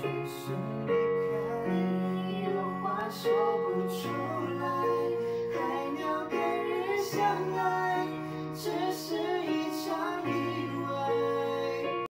转身离开，有话说不出来，海鸟跟日相爱。